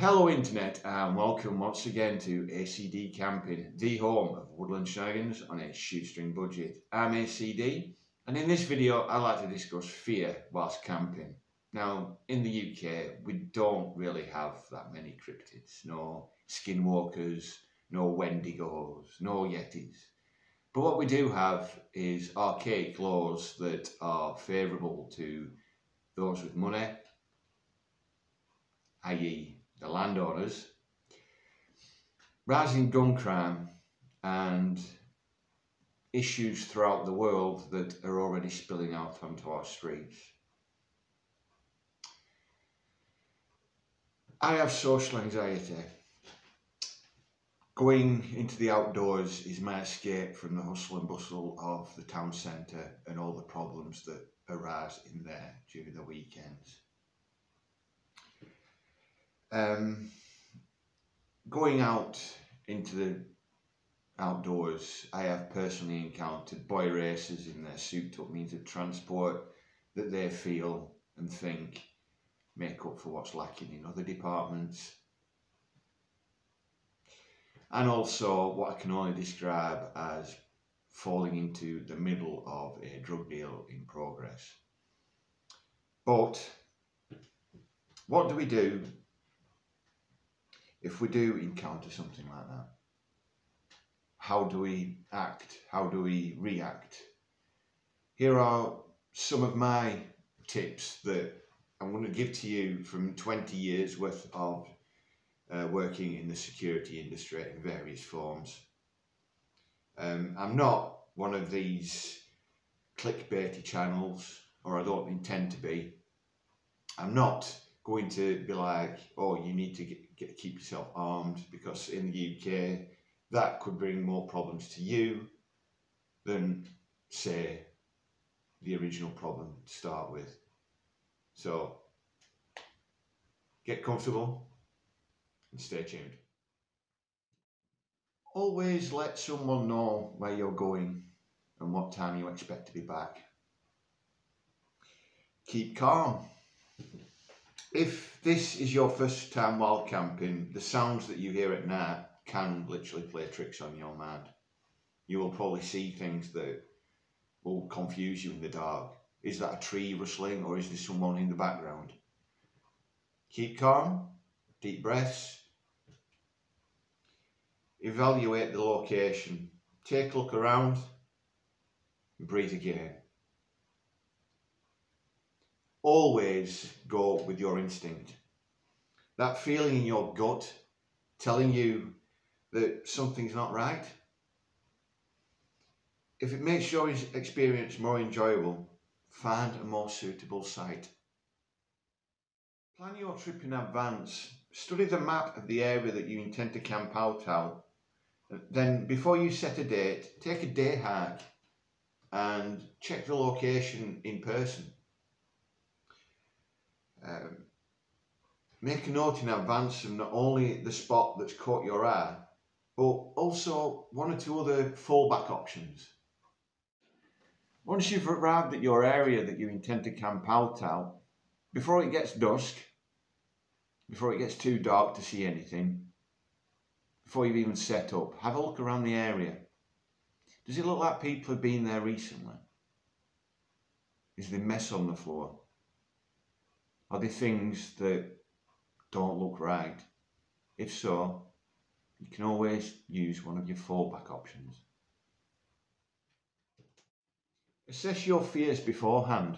Hello Internet and welcome once again to ACD Camping, the home of woodland shenanigans on a shoestring budget. I'm ACD and in this video I'd like to discuss fear whilst camping. Now in the UK we don't really have that many cryptids, no skinwalkers, no wendigos, no yetis. But what we do have is archaic laws that are favourable to those with money, i.e the landowners, rising gun crime and issues throughout the world that are already spilling out onto our streets. I have social anxiety. Going into the outdoors is my escape from the hustle and bustle of the town centre and all the problems that arise in there during the weekends. Um, going out into the outdoors, I have personally encountered boy racers in their souped up means of transport that they feel and think make up for what's lacking in other departments. And also what I can only describe as falling into the middle of a drug deal in progress. But what do we do if we do encounter something like that, how do we act? How do we react? Here are some of my tips that I'm going to give to you from 20 years worth of uh, working in the security industry in various forms. Um, I'm not one of these clickbaity channels, or I don't intend to be. I'm not going to be like, oh, you need to get, get, keep yourself armed because in the UK that could bring more problems to you than, say, the original problem to start with. So, get comfortable and stay tuned. Always let someone know where you're going and what time you expect to be back. Keep calm. If this is your first time wild camping, the sounds that you hear at night can literally play tricks on your mind. You will probably see things that will confuse you in the dark. Is that a tree rustling or is there someone in the background? Keep calm, deep breaths. Evaluate the location. Take a look around breathe again always go with your instinct. That feeling in your gut telling you that something's not right. If it makes your experience more enjoyable, find a more suitable site. Plan your trip in advance. Study the map of the area that you intend to camp out at. Then, before you set a date, take a day hike and check the location in person. Um, make a note in advance of not only the spot that's caught your eye, but also one or two other fallback options. Once you've arrived at your area that you intend to camp out at, before it gets dusk, before it gets too dark to see anything, before you've even set up, have a look around the area. Does it look like people have been there recently? Is there mess on the floor? Are there things that don't look right? If so, you can always use one of your fallback options. Assess your fears beforehand.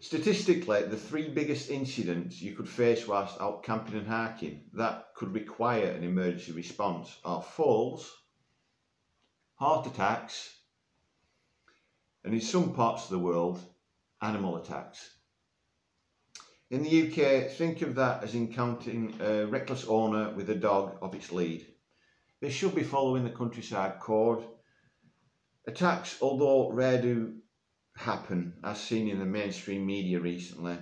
Statistically, the three biggest incidents you could face whilst out camping and hiking that could require an emergency response are falls, heart attacks, and in some parts of the world, animal attacks. In the UK, think of that as encountering a reckless owner with a dog off its lead. They should be following the countryside code. Attacks, although rare, do happen, as seen in the mainstream media recently.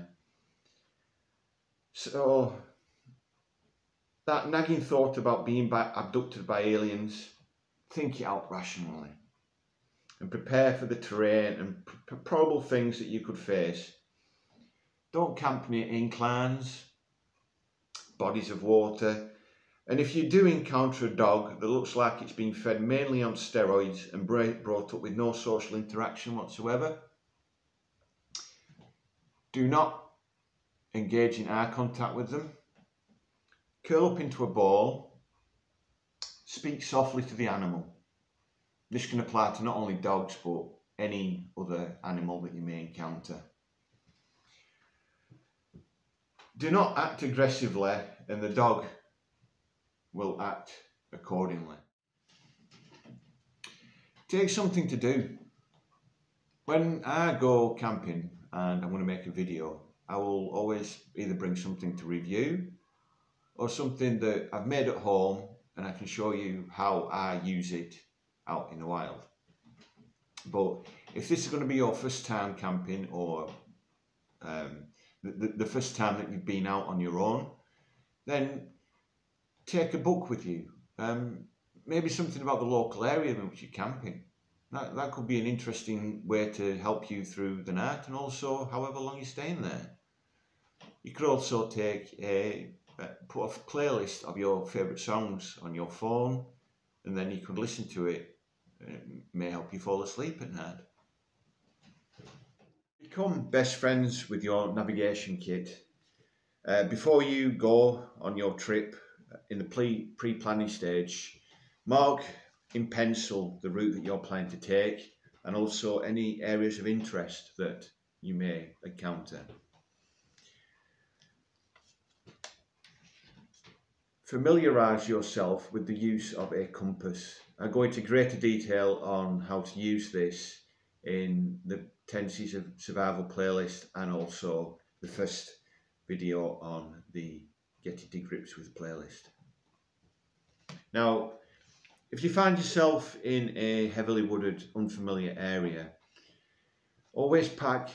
So, that nagging thought about being abducted by aliens, think it out rationally and prepare for the terrain and probable things that you could face. Don't camp near inclines. bodies of water. And if you do encounter a dog that looks like it's been fed mainly on steroids and brought up with no social interaction whatsoever, do not engage in eye contact with them. Curl up into a ball. Speak softly to the animal. This can apply to not only dogs but any other animal that you may encounter. Do not act aggressively and the dog will act accordingly. Take something to do. When I go camping and I'm going to make a video, I will always either bring something to review or something that I've made at home and I can show you how I use it out in the wild. But if this is going to be your first time camping or um, the, the first time that you've been out on your own, then take a book with you. Um, maybe something about the local area in which you're camping. That, that could be an interesting way to help you through the night and also however long you're staying there. You could also take a, put a playlist of your favourite songs on your phone and then you could listen to it. It may help you fall asleep at night. Become best friends with your navigation kit. Uh, before you go on your trip in the pre-planning stage, mark in pencil the route that you're planning to take and also any areas of interest that you may encounter. Familiarise yourself with the use of a compass. I go into greater detail on how to use this in the Tendencies of Survival playlist and also the first video on the Getting to Grips with playlist. Now, if you find yourself in a heavily wooded, unfamiliar area, always pack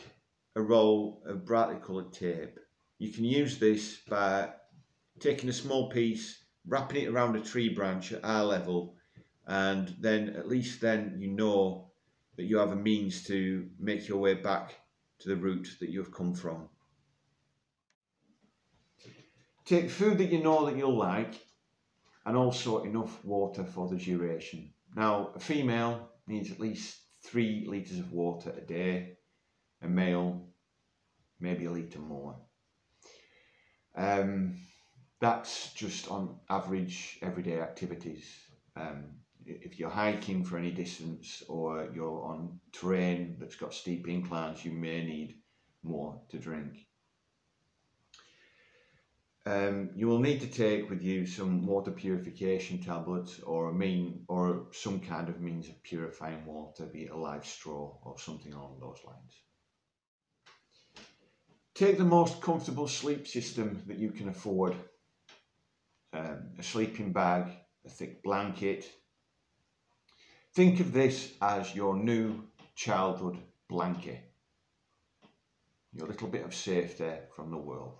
a roll of brightly coloured tape. You can use this by taking a small piece, wrapping it around a tree branch at eye level, and then at least then you know you have a means to make your way back to the route that you've come from. Take food that you know that you'll like and also enough water for the duration. Now, a female needs at least three litres of water a day, a male maybe a litre more. Um, that's just on average everyday activities. Um, if you're hiking for any distance or you're on terrain that's got steep inclines, you may need more to drink. Um, you will need to take with you some water purification tablets or a mean or some kind of means of purifying water, be it a LifeStraw or something along those lines. Take the most comfortable sleep system that you can afford um, a sleeping bag, a thick blanket. Think of this as your new childhood blanket, your little bit of safety from the world.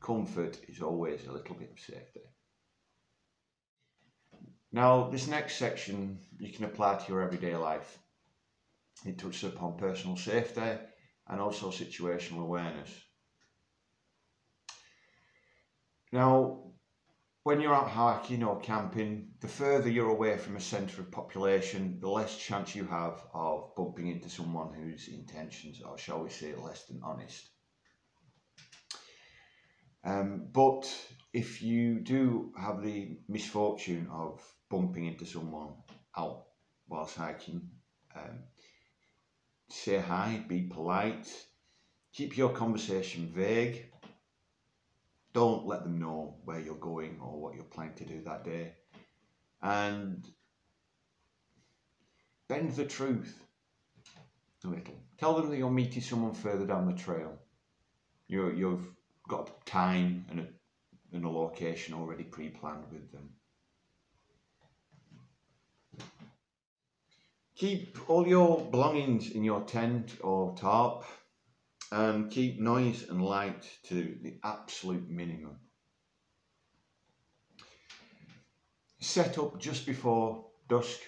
Comfort is always a little bit of safety. Now, this next section you can apply to your everyday life. It touches upon personal safety and also situational awareness. Now, when you're out hiking or camping, the further you're away from a centre of population, the less chance you have of bumping into someone whose intentions are, shall we say, less than honest. Um, but if you do have the misfortune of bumping into someone out whilst hiking, um, say hi, be polite, keep your conversation vague don't let them know where you're going or what you're planning to do that day. And bend the truth a little. Tell them that you're meeting someone further down the trail. you you've got time and a, and a location already pre-planned with them. Keep all your belongings in your tent or tarp and keep noise and light to the absolute minimum. Set up just before dusk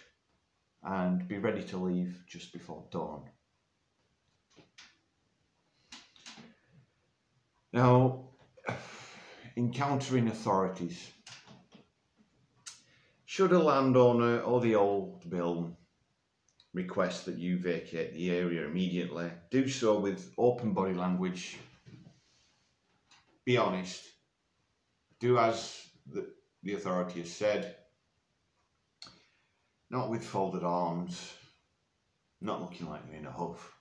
and be ready to leave just before dawn. Now, encountering authorities. Should a landowner or the old bill request that you vacate the area immediately, do so with open body language. Be honest. Do as the, the authority has said. Not with folded arms. Not looking like you're in a huff.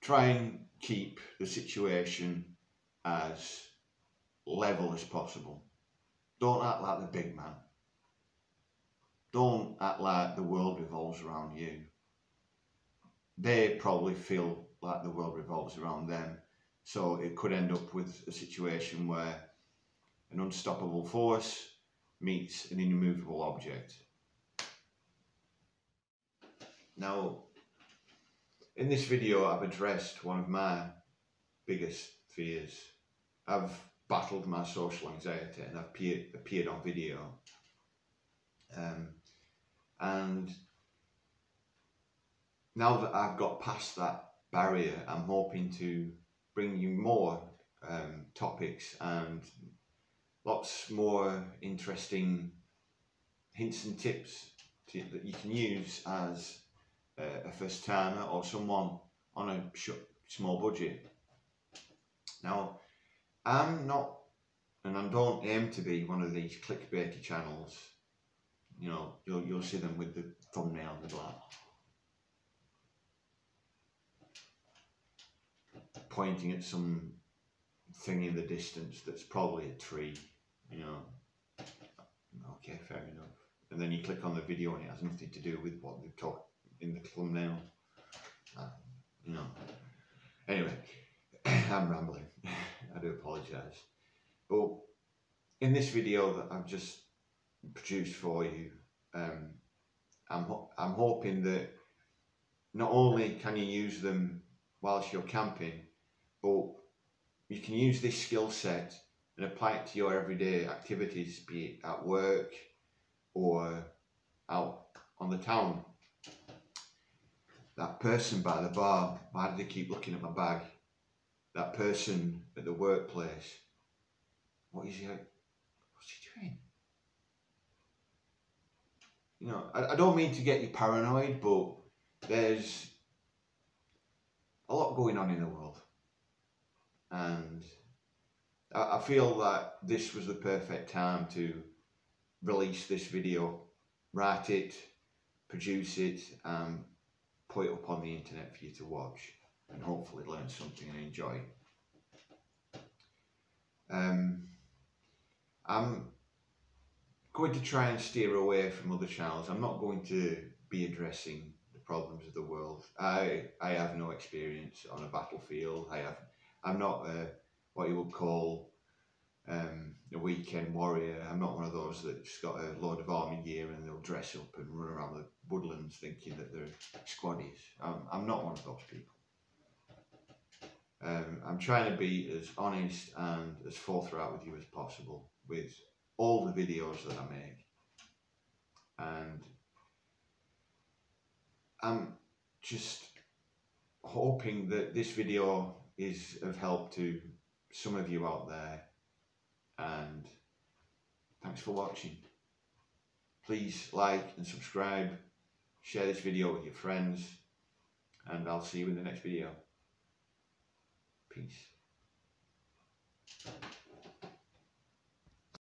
Try and keep the situation as level as possible. Don't act like the big man. Don't act like the world revolves around you. They probably feel like the world revolves around them. So it could end up with a situation where an unstoppable force meets an immovable object. Now, in this video, I've addressed one of my biggest fears. I've battled my social anxiety and I've appeared, on video. Um, and now that I've got past that barrier, I'm hoping to bring you more um, topics and lots more interesting hints and tips to, that you can use as a first timer or someone on a small budget. Now, I'm not, and I don't aim to be one of these clickbaity channels. You know, you'll you'll see them with the thumbnail and like pointing at some thing in the distance that's probably a tree. You know, okay, fair enough. And then you click on the video and it has nothing to do with what they've talked in the thumbnail. Uh, you know. Anyway, I'm rambling. I do apologise. But in this video that I've just produced for you, um, I'm, I'm hoping that not only can you use them whilst you're camping, but you can use this skill set and apply it to your everyday activities, be it at work or out on the town. That person by the bar, why do they keep looking at my bag? that person at the workplace, what is he, what's he doing? You know, I, I don't mean to get you paranoid, but there's a lot going on in the world. And I, I feel that this was the perfect time to release this video, write it, produce it, and put it up on the internet for you to watch and hopefully learn something and enjoy. Um, I'm going to try and steer away from other channels. I'm not going to be addressing the problems of the world. I I have no experience on a battlefield. I have I'm not a, what you would call um, a weekend warrior. I'm not one of those that's got a load of army gear and they'll dress up and run around the woodlands thinking that they're squaddies. I'm, I'm not one of those people. Um, I'm trying to be as honest and as forthright with you as possible with all the videos that I make. And I'm just hoping that this video is of help to some of you out there. And thanks for watching. Please like and subscribe, share this video with your friends, and I'll see you in the next video. Peace.